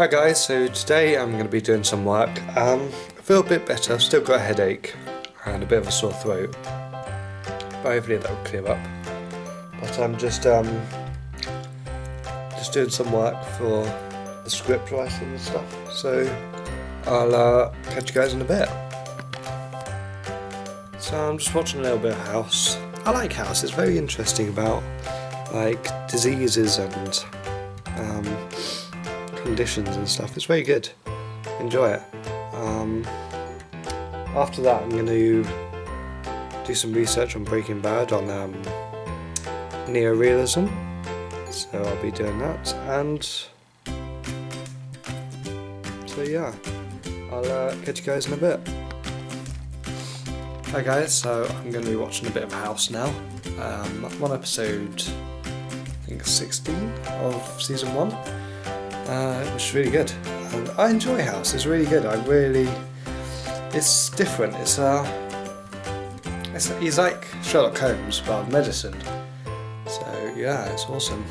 Hi guys, so today I'm going to be doing some work. Um, I feel a bit better, I've still got a headache and a bit of a sore throat. But hopefully that will clear up. But I'm just um, just doing some work for the script writing and stuff. So I'll uh, catch you guys in a bit. So I'm just watching a little bit of House. I like House, it's very interesting about like diseases and um, conditions and stuff. It's very good. Enjoy it. Um, after that, I'm going to do some research on Breaking Bad on um, neorealism. So I'll be doing that, and so yeah, I'll uh, catch you guys in a bit. Hi guys, so I'm going to be watching a bit of House now. Um, on episode, I think 16 of season one uh, which is really good. And I enjoy House. It's really good. I really, it's different. It's uh, it's he's like Sherlock Holmes but medicine. So yeah, it's awesome.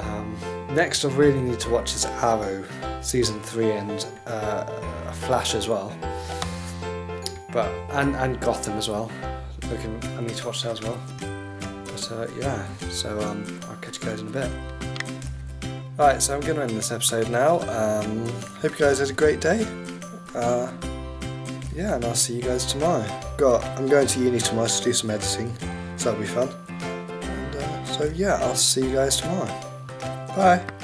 Um, next, I really need to watch is Arrow season three and uh, Flash as well. But and and Gotham as well. Looking, I need to watch that as well. But uh, yeah, so um, I'll catch you guys in a bit. Right, so I'm going to end this episode now. Um, hope you guys had a great day. Uh, yeah, and I'll see you guys tomorrow. Got, I'm going to uni tomorrow to do some editing, so that'll be fun. And uh, so yeah, I'll see you guys tomorrow. Bye.